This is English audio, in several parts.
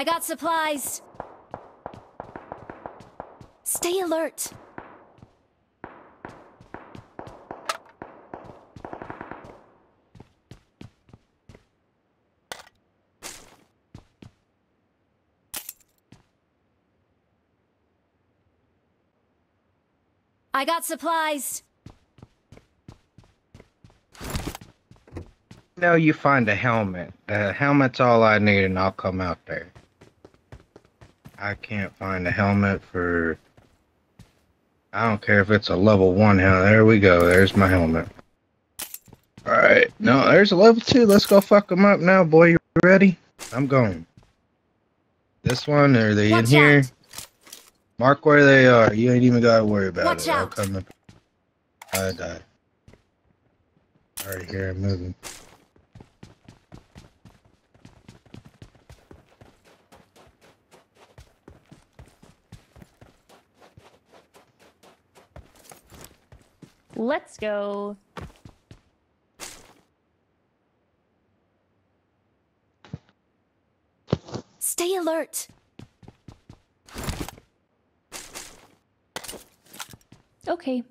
I got supplies. Stay alert. I got supplies. No, you find a helmet. The helmet's all I need, and I'll come out there. I can't find a helmet for. I don't care if it's a level one helmet. There we go. There's my helmet. Alright. No, there's a level two. Let's go fuck them up now, boy. You ready? I'm going. This one, are they Watch in here? out. Mark where they are. You ain't even gotta worry about Watch it. I'll out. come up. I died. Alright, here I'm moving. Let's go. Stay alert. Okay.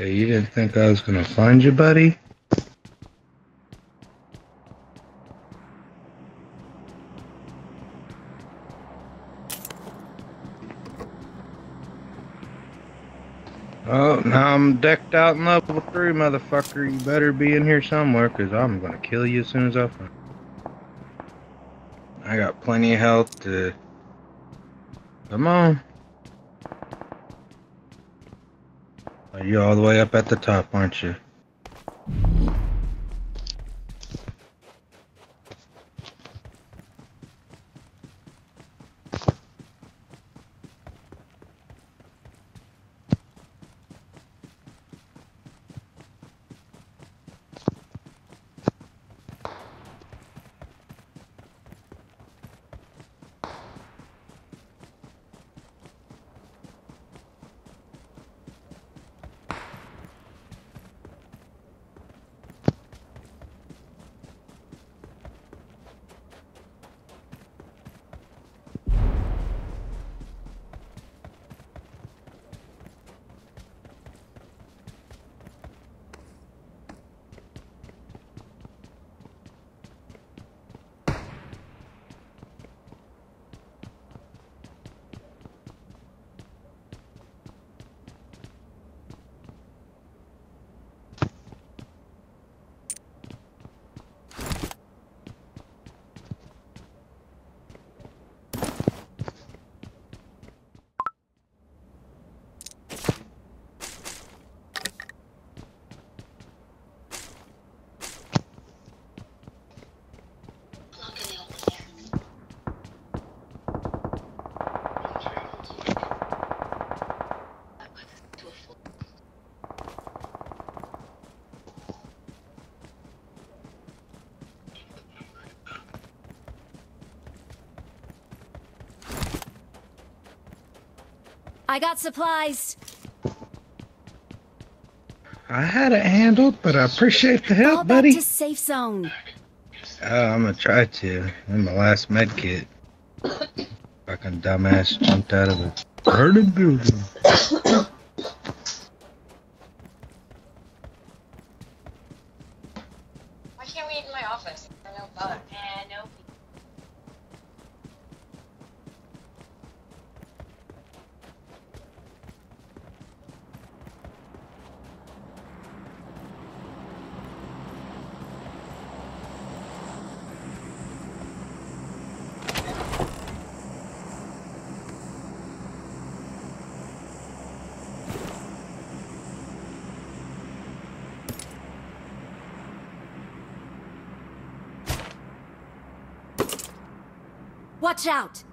Hey, you didn't think I was gonna find you, buddy? Oh, now I'm decked out in level three, motherfucker. You better be in here somewhere, cause I'm gonna kill you as soon as I find. I got plenty of health to. Come on. Oh, You're all the way up at the top, aren't you? I got supplies. I had it handled, but I appreciate the Fall help, back buddy. to safe zone. Oh, I'm gonna try to. In my last med kit. Fucking dumbass jumped out of a burning building. Why can't we eat in my office? I know bug. Eh, no. Watch out.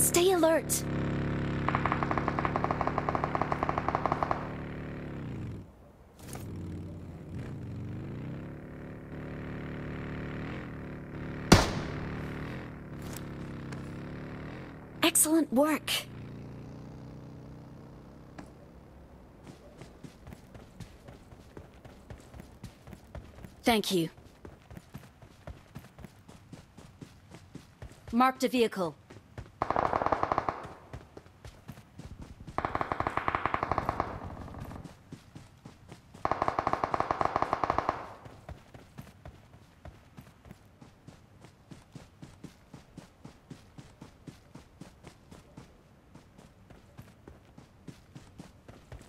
Stay alert. Excellent work. Thank you. Marked a vehicle.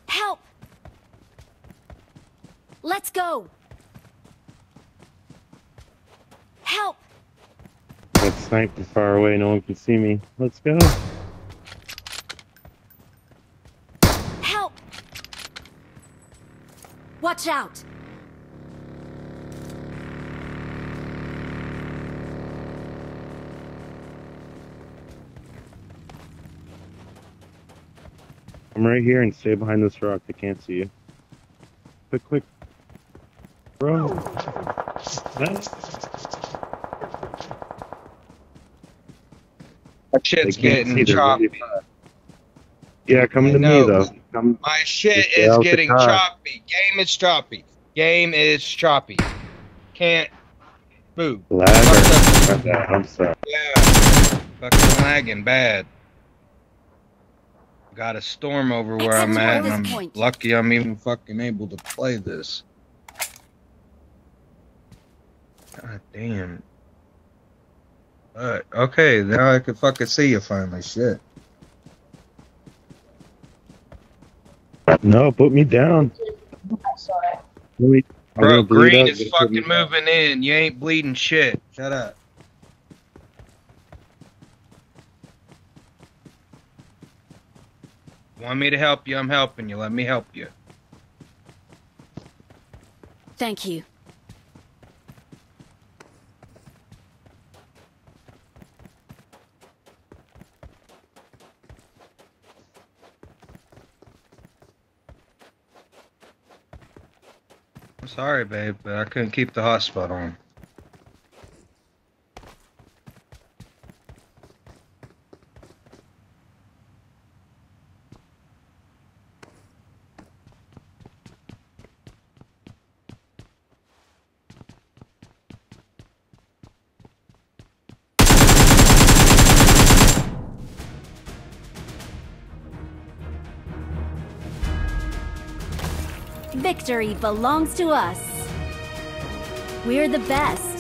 Help! Let's go! Help! Got sniped from far away, no one can see me. Let's go. Help! Watch out! I'm right here and stay behind this rock. They can't see you. Quick, quick. Bro. That, That shit's getting choppy. Yeah, come I to me though. Come. My shit is getting choppy. Game is choppy. Game is choppy. Can't move. Ladder. Yeah, I'm sorry. Yeah. Fucking lagging bad. Got a storm over where Exit I'm at, and I'm Point. lucky I'm even fucking able to play this. God damn. But okay, now I can fucking see you finally. Shit. No, put me down. I'm Bro, gonna green out, is just put fucking down. moving in. You ain't bleeding shit. Shut up. Want me to help you? I'm helping you. Let me help you. Thank you. Sorry, babe, but I couldn't keep the hotspot on. Victory belongs to us. We're the best.